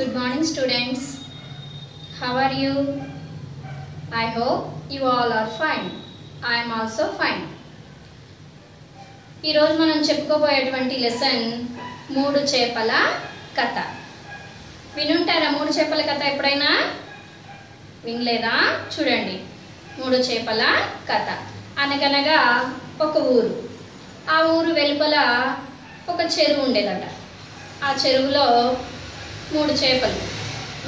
Good morning, students. How are you? I hope you all are fine. I am also fine. ఈరోజు మనం చెప్పుకోబోయేటువంటి lesson మూడు చేపల కథ వినుంటారా మూడు చేపల కథ ఎప్పుడైనా వినలేదా చూడండి మూడు చేపల కథ అనగనగా ఒక ఊరు ఆ ఊరు వెలుపల ఒక చెరువు ఉండేదట ఆ చెరువులో మూడు చేపలు.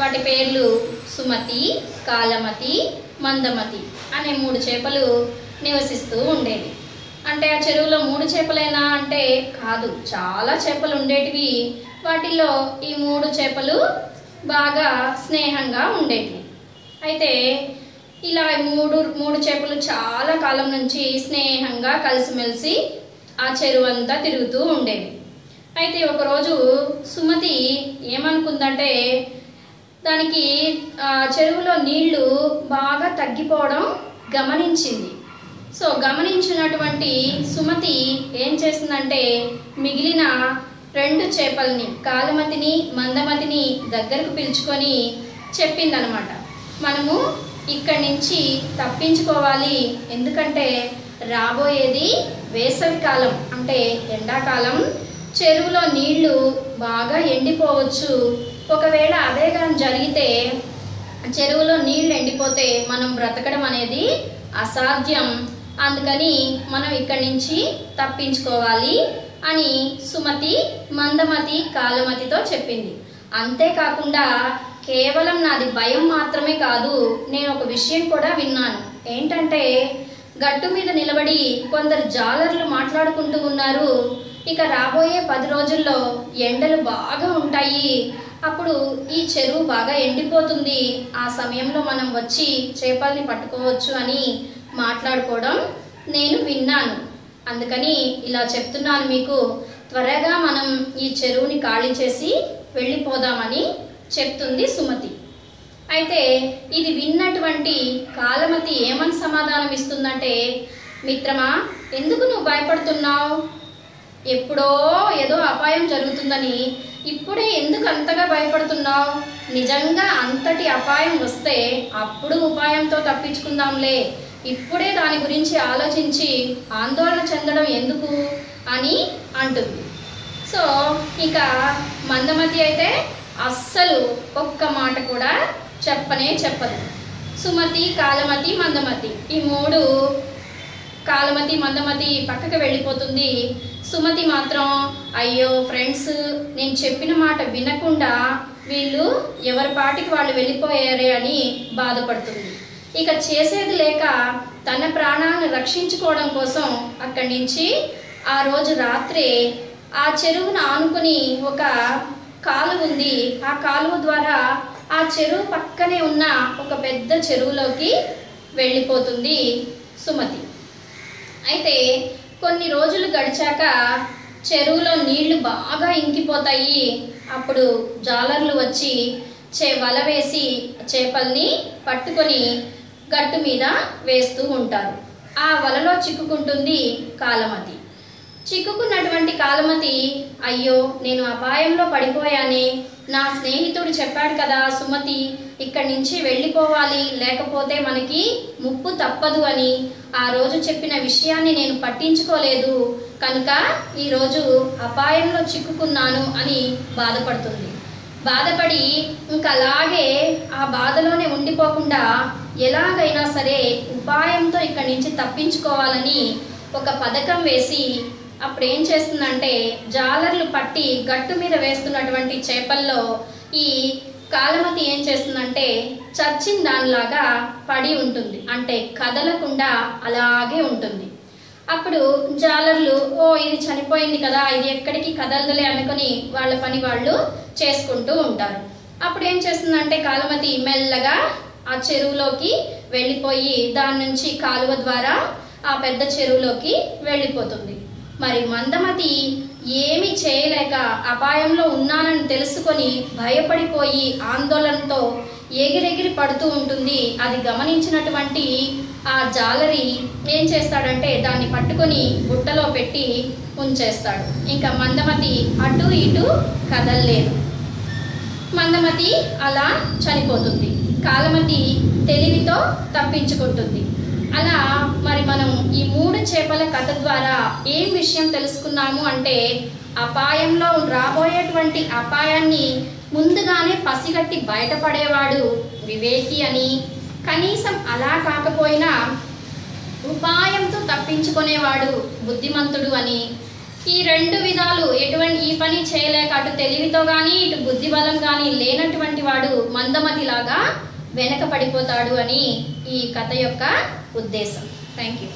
వాటి పేర్లు సుమతి కాలమతి మందమతి అనే మూడు చేపలు నివసిస్తూ ఉండేవి. అంటే ఆ చెరువులో మూడు చేపలేనా అంటే కాదు చాలా చేపలు ఉండేటివి. వాటిల్లో ఈ మూడు చేపలు బాగా స్నేహంగా ఉండేవి అయితే ఇలా మూడు మూడు చేపలు చాలా కాలం నుంచి స్నేహంగా కలిసిమెలిసి ఆ చెరువు అంతా తిరుగుతూ ఉండేవి. అయితే ఒకరోజు సుమతి ఏమనుకుందంటే దానికి ఆ చెరువులో నీళ్ళు బాగా తగ్గిపోవడం గమనించింది. సో గమనించినటువంటి సుమతి ఏం చేసిందంటే మిగిలిన రెండు చేపల్ని కాలమతిని మందమతిని దగ్గరకు పిలుచుకొని చెప్పిందనమాట. మనము ఇక్కడి నుంచి తప్పించుకోవాలి. ఎందుకంటే రాబోయేది వేసవి కాలం అంటే ఎండాకాలం చెరువులో నీళ్ళు బాగా ఎండిపోవచ్చు. ఒకవేళ అదే కానీ జరిగితే చెరువులో నీళ్ళు ఎండిపోతే మనం బ్రతకడం అనేది అసాధ్యం. అందుకని మనం ఇక్కడి నుంచి తప్పించుకోవాలి అని సుమతి మందమతి కాలమతితో చెప్పింది. అంతేకాకుండా కేవలం నాది భయం మాత్రమే కాదు నేను ఒక విషయం కూడా విన్నాను. ఏంటంటే గట్టు మీద నిలబడి కొందరు జాలర్లు మాట్లాడుకుంటూ ఉన్నారు. ఇక రాబోయే పది రోజుల్లో ఎండలు బాగా ఉంటాయి. అప్పుడు ఈ చెరువు బాగా ఎండిపోతుంది. ఆ సమయంలో మనం వచ్చి చేపల్ని పట్టుకోవచ్చు అని మాట్లాడుకోవడం నేను విన్నాను. అందుకని ఇలా చెప్తున్నాను మీకు. త్వరగా మనం ఈ చెరువుని ఖాళీ చేసి వెళ్ళిపోదామని చెప్తుంది సుమతి. అయితే ఇది విన్నటువంటి కాలమతి ఏమని సమాధానం ఇస్తుందంటే మిత్రమా ఎందుకు నువ్వు భయపడుతున్నావు? ఎప్పుడో ఏదో అపాయం జరుగుతుందని ఇప్పుడే ఎందుకు అంతగా భయపడుతున్నావు? నిజంగా అంతటి అపాయం వస్తే అప్పుడు ఉపాయంతో తప్పించుకుందాంలే. ఇప్పుడే దాని గురించి ఆలోచించి ఆందోళన చెందడం ఎందుకు అని అంటుంది. సో ఇక మందమతి అయితే అస్సలు ఒక్క మాట కూడా చెప్పనే చెప్పదు. సుమతి కాలమతి మందమతి. ఈ మూడు కాలమతి మందమతి పక్కకు వెళ్ళిపోతుంది. సుమతి మాత్రం అయ్యో ఫ్రెండ్స్ నేను చెప్పిన మాట వినకుండా వీళ్ళు ఎవరి పాటికి వాళ్ళు వెళ్ళిపోయారే అని బాధపడుతుంది. ఇక చేసేది లేక తన ప్రాణాలను రక్షించుకోవడం కోసం అక్కడి నుంచి ఆ రోజు రాత్రే ఆ చెరువును ఆనుకుని ఒక కాలువ ఉంది. ఆ కాలువ ద్వారా ఆ చెరువు పక్కనే ఉన్న ఒక పెద్ద చెరువులోకి వెళ్ళిపోతుంది సుమతి. అయితే కొన్ని రోజులు గడిచాక చెరువులో నీళ్ళు బాగా ఇంకిపోతాయి. అప్పుడు జాలర్లు వచ్చి చే వల వేసి చేపల్ని పట్టుకొని గట్టు మీద వేస్తూ ఉంటారు. ఆ వలలో చిక్కుకుంటుంది కాలమతి. చిక్కుకున్నటువంటి కాలమతి అయ్యో నేను అపాయంలో పడిపోయానే నా స్నేహితుడు చెప్పాడు కదా సుమతి ఇక్కడి నుంచి వెళ్ళిపోవాలి. లేకపోతే మనకి ముప్పు తప్పదు అని. ఆ రోజు చెప్పిన విషయాన్ని నేను పట్టించుకోలేదు. కనుక ఈరోజు అపాయంలో చిక్కుకున్నాను అని బాధపడుతుంది. బాధపడి ఇంకా అలాగే ఆ బాధలోనే ఉండిపోకుండా ఎలాగైనా సరే ఉపాయంతో ఇక్కడి నుంచి తప్పించుకోవాలని ఒక పథకం వేసి అప్పుడు ఏం చేస్తుందంటే జాలర్లు పట్టి గట్టు మీద వేస్తున్నటువంటి చేపల్లో ఈ కాలమతి ఏం చేస్తుందంటే చచ్చిన దానిలాగా పడి ఉంటుంది. అంటే కదలకుండా అలాగే ఉంటుంది. అప్పుడు జాలర్లు ఓ ఇది చనిపోయింది కదా ఇది ఎక్కడికి కదలదులే అనుకుని వాళ్ళ పని వాళ్ళు చేసుకుంటూ ఉంటారు. అప్పుడు ఏం చేస్తుందంటే కాలమతి మెల్లగా ఆ చెరువులోకి వెళ్ళిపోయి దాని నుంచి కాలువ ద్వారా ఆ పెద్ద చెరువులోకి వెళ్ళిపోతుంది. మరి మందమతి ఏమి చేయలేక అపాయంలో ఉన్నానని తెలుసుకొని భయపడిపోయి ఆందోళనతో ఎగిరెగిరి పడుతూ ఉంటుంది. అది గమనించినటువంటి ఆ జాలరి ఏం చేస్తాడంటే దాన్ని పట్టుకొని బుట్టలో పెట్టి ఉంచేస్తాడు. ఇంకా మందమతి అటు ఇటు కదలలేదు. మందమతి అలా చనిపోతుంది. కాలమతి తెలివితో తప్పించుకుంటుంది. అలా ఈ మూడు చేపల కథ ద్వారా ఏం విషయం తెలుసుకున్నాము అంటే అపాయంలో రాబోయేటువంటి అపాయాన్ని ముందుగానే పసిగట్టి బయటపడేవాడు వివేకి అని. కనీసం అలా కాకపోయినా ఉపాయంతో తప్పించుకునేవాడు బుద్ధిమంతుడు అని. ఈ రెండు విధాలు ఎటువంటి ఈ పని చేయలేక అటు తెలివితో కానీ ఇటు బుద్ధిబలం కానీ లేనటువంటి వాడు మందమతిలాగా వెనక పడిపోతాడు అని ఈ కథ యొక్క ఉద్దేశం. Thank you